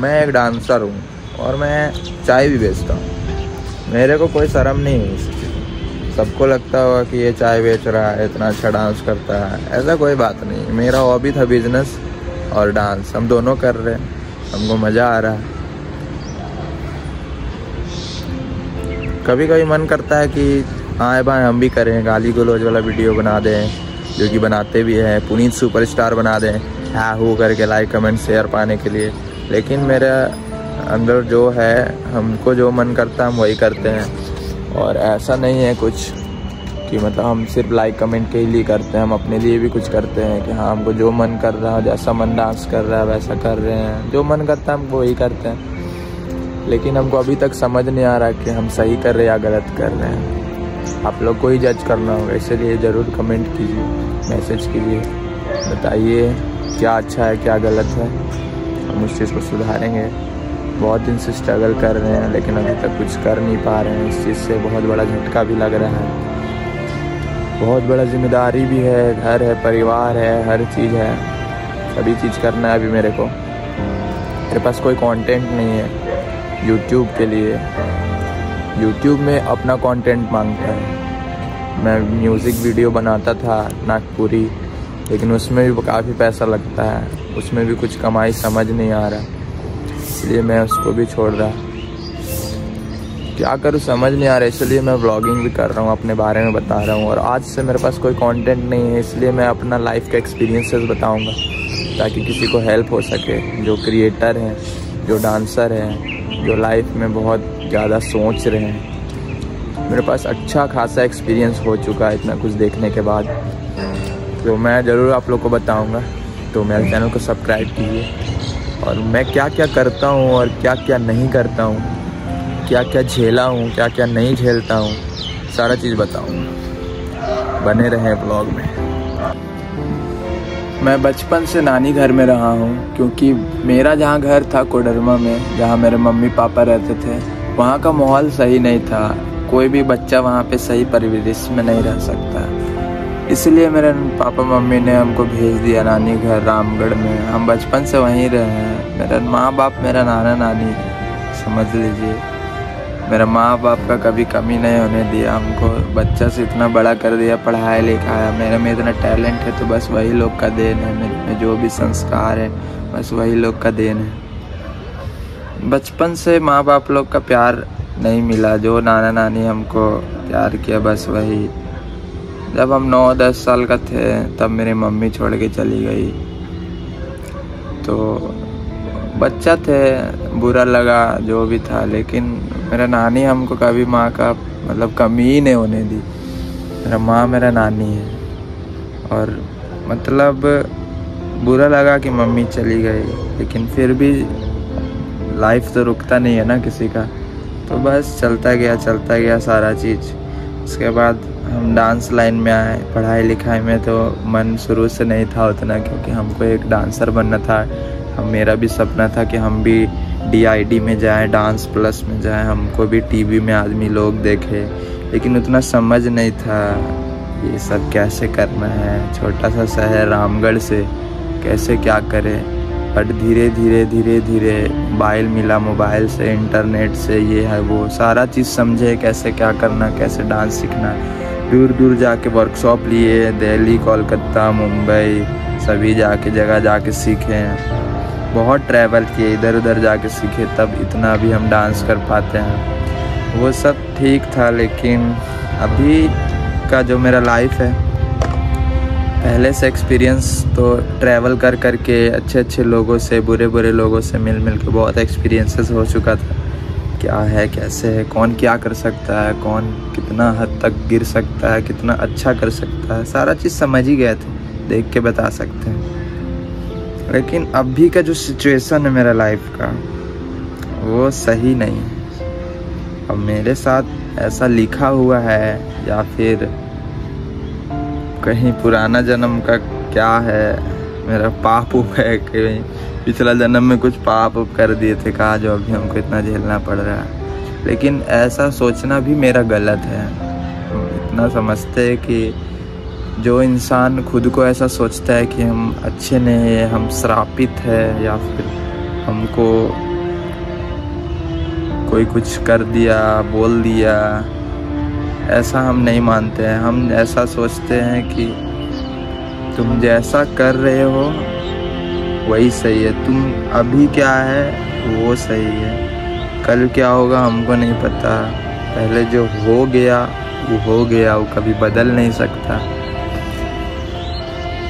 मैं एक डांसर हूँ और मैं चाय भी बेचता हूँ। मेरे को कोई शर्म नहीं है सबको लगता होगा कि ये चाय बेच रहा है, इतना अच्छा डांस करता है। ऐसा कोई बात नहीं। मेरा हॉबी था बिज़नेस और डांस हम दोनों कर रहे हैं। हमको मज़ा आ रहा है। कभी कभी मन करता है कि आए बाएँ हम भी करें। गाली गलोज वाला वीडियो बना दें, जो कि बनाते भी हैं। पुनीत सुपरस्टार बना दें। हाँ हो करके लाइक कमेंट शेयर पाने के लिए। लेकिन मेरा अंदर जो है, हमको जो मन करता है, हम वही करते हैं। और ऐसा नहीं है कुछ कि मतलब हम सिर्फ़ लाइक कमेंट के लिए करते हैं, हम अपने लिए भी कुछ करते हैं कि हाँ हमको जो मन कर रहा है, जैसा मन डांस कर रहा है, वैसा कर रहे हैं। जो मन करता है, हम वही करते हैं। लेकिन हमको अभी तक समझ नहीं आ रहा कि हम सही कर रहे हैं या गलत कर रहे हैं। आप लोग को ही जज करना होगा, इसलिए ज़रूर कमेंट कीजिए मैसेज कीजिए, बताइए क्या अच्छा है, क्या गलत है। हम उस चीज़ को सुधारेंगे। बहुत दिन से स्ट्रगल कर रहे हैं, लेकिन अभी तक कुछ कर नहीं पा रहे हैं। इस चीज़ से बहुत बड़ा झटका भी लग रहा है। बहुत बड़ा ज़िम्मेदारी भी है, घर है, परिवार है, हर चीज़ है। सभी चीज़ करना है अभी मेरे को। मेरे पास कोई कंटेंट नहीं है यूट्यूब के लिए। यूट्यूब में अपना कंटेंट माँगता है। मैं म्यूज़िक वीडियो बनाता था नागपुरी, लेकिन उसमें भी काफ़ी पैसा लगता है। उसमें भी कुछ कमाई समझ नहीं आ रहा। इसलिए मैं उसको भी छोड़ रहा। क्या करूँ, समझ नहीं आ रहा। इसलिए मैं ब्लॉगिंग भी कर रहा हूँ, अपने बारे में बता रहा हूँ। और आज से मेरे पास कोई कंटेंट नहीं है, इसलिए मैं अपना लाइफ का एक्सपीरियंसेस बताऊँगा, ताकि किसी को हेल्प हो सके। जो क्रिएटर हैं, जो डांसर हैं, जो लाइफ में बहुत ज़्यादा सोच रहे हैं। मेरे पास अच्छा खासा एक्सपीरियंस हो चुका है इतना कुछ देखने के बाद। तो मैं ज़रूर आप लोग को बताऊँगा। तो मेरे चैनल को सब्सक्राइब कीजिए। और मैं क्या क्या करता हूँ और क्या क्या नहीं करता हूँ क्या क्या झेला हूँ क्या क्या नहीं झेलता हूँ, सारा चीज़ बताऊँगा बने रहें ब्लॉग में। मैं बचपन से नानी घर में रहा हूँ, क्योंकि मेरा जहाँ घर था कोडरमा में, जहाँ मेरे मम्मी पापा रहते थे, वहाँ का माहौल सही नहीं था। कोई भी बच्चा वहाँ पे सही परिवेश में नहीं रह सकता। इसलिए मेरे पापा मम्मी ने हमको भेज दिया नानी घर रामगढ़ में। हम बचपन से वहीं रहे हैं। मेरा माँ बाप मेरा नाना नानी समझ लीजिए। मेरा माँ बाप का कभी कमी नहीं होने दिया। हमको बच्चा से इतना बड़ा कर दिया, पढ़ाया, लिखाया। मेरे में इतना टैलेंट है तो बस वही लोग का देन है। मेरे में जो भी संस्कार है, बस वही लोग का देन है। बचपन से माँ बाप लोग का प्यार नहीं मिला। जो नाना नानी हमको प्यार किया, बस वही जब हम नौ दस साल का थे, तब मेरी मम्मी छोड़ के चली गई। तो बच्चा थे, बुरा लगा, जो भी था, लेकिन मेरा नानी हमको कभी माँ का मतलब कमी ही नहीं होने दी। मेरा माँ मेरा नानी है। और मतलब बुरा लगा कि मम्मी चली गई, लेकिन फिर भी लाइफ तो रुकता नहीं है ना किसी का। तो बस चलता गया चलता गया सारा चीज़। उसके बाद हम डांस लाइन में आए, पढ़ाई लिखाई में तो मन शुरू से नहीं था उतना क्योंकि हमको एक डांसर बनना था। हम, मेरा भी सपना था कि हम भी डीआईडी में जाएँ डांस प्लस में जाएँ, हमको भी टीवी में आदमी लोग देखे। लेकिन उतना समझ नहीं था ये सब कैसे करना है। छोटा सा शहर रामगढ़ से कैसे क्या करें? बट धीरे धीरे धीरे धीरे मोबाइल मिला मोबाइल से इंटरनेट से, ये है वो। सारा चीज़ समझे कैसे क्या करना, कैसे डांस सीखना। दूर दूर जाके वर्कशॉप लिए, दिल्ली, कोलकाता, मुंबई, सभी जाके, जगह जाके सीखे बहुत ट्रैवल किए इधर उधर जाके सीखे, तब इतना भी हम डांस कर पाते हैं। वो सब ठीक था, लेकिन अभी का जो मेरा लाइफ है, पहले से एक्सपीरियंस तो ट्रैवल कर कर के अच्छे अच्छे लोगों से बुरे बुरे लोगों से मिल मिल के बहुत एक्सपीरियंसेस हो चुका था। क्या है, कैसे है, कौन क्या कर सकता है, कौन कितना हद तक गिर सकता है, कितना अच्छा कर सकता है, सारा चीज़ समझ ही गए थे, देख के बता सकते हैं। लेकिन अभी का जो सिचुएशन है मेरा लाइफ का, वो सही नहीं है। अब मेरे साथ ऐसा लिखा हुआ है, या फिर कहीं पुराना जन्म का क्या है, मेरा पाप उप है कहीं। पिछला जन्म में कुछ पाप कर दिए थे, कहा जो अभी हमको इतना झेलना पड़ रहा है। लेकिन ऐसा सोचना भी मेरा गलत है। इतना समझते हैं कि जो इंसान खुद को ऐसा सोचता है कि हम अच्छे नहीं हैं, हम श्रापित है, या फिर हमको कोई कुछ कर दिया, बोल दिया, ऐसा हम नहीं मानते हैं। हम ऐसा सोचते हैं कि तुम जैसा कर रहे हो वही सही है। तुम अभी क्या है, वो सही है। कल क्या होगा, हमको नहीं पता। पहले जो हो गया, वो हो गया, वो कभी बदल नहीं सकता।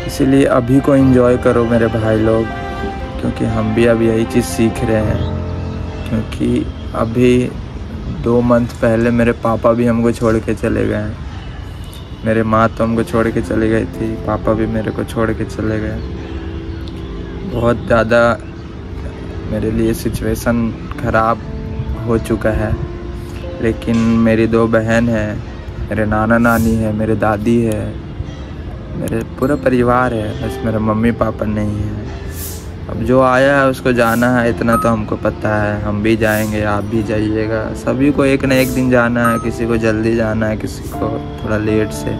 इसीलिए अभी को एंजॉय करो मेरे भाई लोग, क्योंकि हम भी अब यही चीज़ सीख रहे हैं। क्योंकि अभी दो मंथ पहले मेरे पापा भी हमको छोड़ के चले गए। मेरे माँ तो हमको छोड़ के चली गई थी, पापा भी मेरे को छोड़ के चले गए। बहुत ज़्यादा मेरे लिए सिचुएशन ख़राब हो चुका है। लेकिन मेरी दो बहन है, मेरे नाना नानी है, मेरे दादी है, मेरे पूरा परिवार है, बस मेरे मम्मी पापा नहीं है। अब जो आया है, उसको जाना है, इतना तो हमको पता है। हम भी जाएँगे, आप भी जाइएगा। सभी को एक ना एक दिन जाना है, किसी को जल्दी जाना है, किसी को थोड़ा लेट से।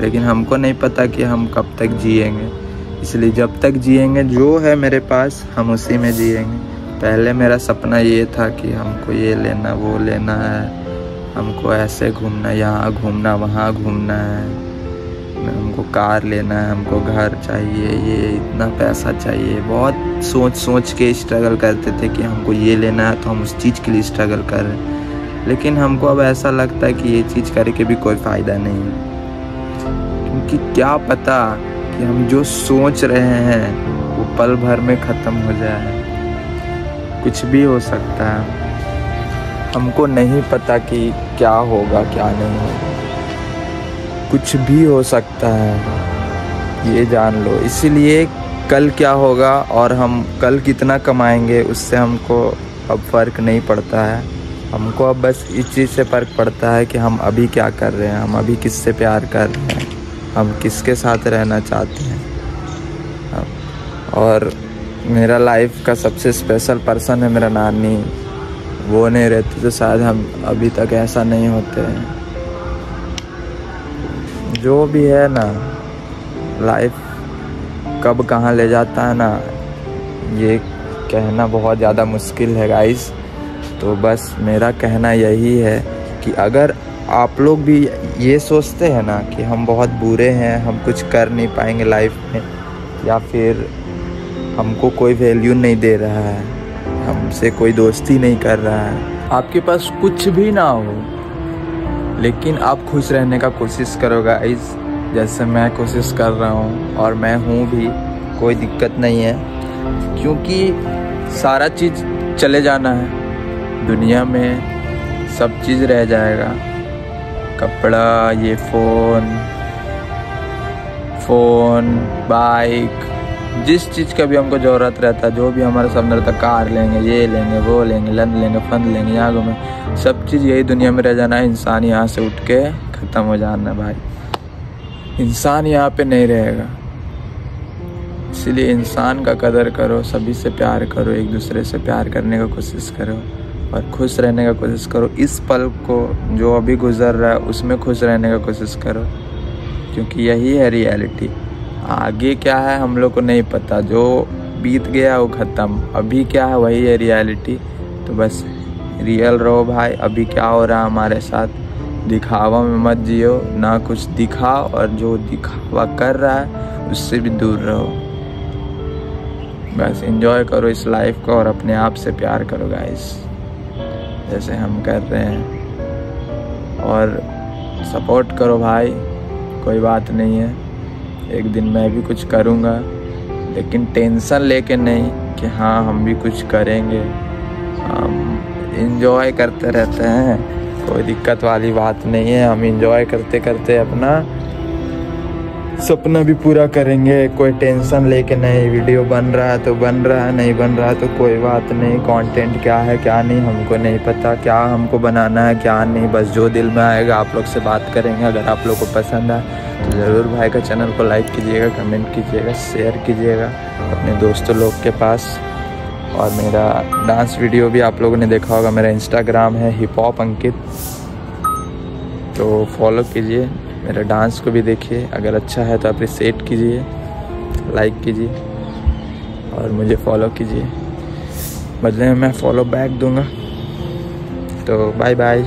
लेकिन हमको नहीं पता कि हम कब तक जिएँगे। इसलिए जब तक जिएँगे, जो है मेरे पास, हम उसी में जिएँगे। पहले मेरा सपना ये था कि हमको ये लेना, वो लेना है। हमको ऐसे घूमना, यहाँ घूमना, वहाँ घूमना है। हमको कार लेना है, हमको घर चाहिए, ये इतना पैसा चाहिए। बहुत सोच सोच के स्ट्रगल करते थे कि हमको ये लेना है तो हम उस चीज़ के लिए स्ट्रगल कर रहे हैं। लेकिन हमको अब ऐसा लगता है कि ये चीज़ करके भी कोई फ़ायदा नहीं है। क्योंकि क्या पता कि हम जो सोच रहे हैं, वो पल भर में ख़त्म हो जाए। कुछ भी हो सकता है। हमको नहीं पता कि क्या होगा, क्या नहीं। होगा कुछ भी हो सकता है। ये जान लो। इसीलिए कल क्या होगा और हम कल कितना कमाएँगे, उससे हमको अब फ़र्क नहीं पड़ता है। हमको अब बस इस चीज़ से फ़र्क पड़ता है कि हम अभी क्या कर रहे हैं, हम अभी किससे प्यार कर रहे हैं। हम किसके साथ रहना चाहते हैं? और मेरा लाइफ का सबसे स्पेशल पर्सन है मेरा नानी। वो नहीं रहती तो शायद हम अभी तक ऐसा नहीं होते हैं। जो भी है ना लाइफ कब कहाँ ले जाता है ना, ये कहना बहुत ज़्यादा मुश्किल है गाइस तो बस मेरा कहना यही है कि अगर आप लोग भी ये सोचते हैं ना कि हम बहुत बुरे हैं, हम कुछ कर नहीं पाएँगे लाइफ में, या फिर हमको कोई वैल्यू नहीं दे रहा है, हमसे कोई दोस्ती नहीं कर रहा है। आपके पास कुछ भी ना हो, लेकिन आप खुश रहने का कोशिश करो इस, जैसे मैं कोशिश कर रहा हूँ और मैं हूँ भी, कोई दिक्कत नहीं है, क्योंकि सारा चीज़ चले जाना है। दुनिया में सब चीज़ रह जाएगा। कपड़ा, ये फ़ोन फ़ोन, बाइक, जिस चीज़ का भी हमको ज़रूरत रहता है, जो भी हमारे सामने रहता कार लेंगे, ये लेंगे, वो लेंगे लन लेंगे, फंद लेंगे, यहाँ घूमें। सब चीज़ यही दुनिया में रह जाना है, इंसान यहाँ से उठ के ख़त्म हो जाना है भाई। इंसान यहाँ पे नहीं रहेगा। इसलिए इंसान का कदर करो, सभी से प्यार करो, एक दूसरे से प्यार करने का कोशिश करो। और खुश रहने का कोशिश करो। इस पल को जो अभी गुजर रहा है, उसमें खुश रहने का कोशिश करो, क्योंकि यही है रियलिटी आगे क्या है, हम लोग को नहीं पता। जो बीत गया वो ख़त्म। अभी क्या है, वही है रियलिटी तो बस रियल रहो भाई। अभी क्या हो रहा है हमारे साथ, दिखावा में मत जियो। ना कुछ दिखाओ और जो दिखावा कर रहा है, उससे भी दूर रहो। बस इंजॉय करो इस लाइफ को और अपने आप से प्यार करो गाइस जैसे हम कर रहे हैं। और सपोर्ट करो भाई, कोई बात नहीं है। एक दिन मैं भी कुछ करूँगा, लेकिन टेंशन लेके नहीं कि हाँ हम भी कुछ करेंगे। हम इंजॉय करते रहते हैं, कोई दिक्कत वाली बात नहीं है। हम इंजॉय करते करते अपना सपना भी पूरा करेंगे। कोई टेंशन लेके नहीं, वीडियो बन रहा है तो बन रहा है नहीं बन रहा है तो कोई बात नहीं। कंटेंट क्या है, क्या नहीं, हमको नहीं पता। क्या हमको बनाना है, क्या नहीं, बस जो दिल में आएगा, आप लोग से बात करेंगे। अगर आप लोग को पसंद आए तो ज़रूर भाई का चैनल को लाइक कीजिएगा कमेंट कीजिएगा शेयर कीजिएगा अपने दोस्तों लोग के पास। और मेरा डांस वीडियो भी आप लोगों ने देखा होगा, मेरा इंस्टाग्राम है हिप हॉप अंकित तो फॉलो कीजिए। मेरे डांस को भी देखिए। अगर अच्छा है तो अप्रिसिएट कीजिए लाइक कीजिए और मुझे फॉलो कीजिए। बदले में मैं फॉलो बैक दूँगा। तो बाय बाय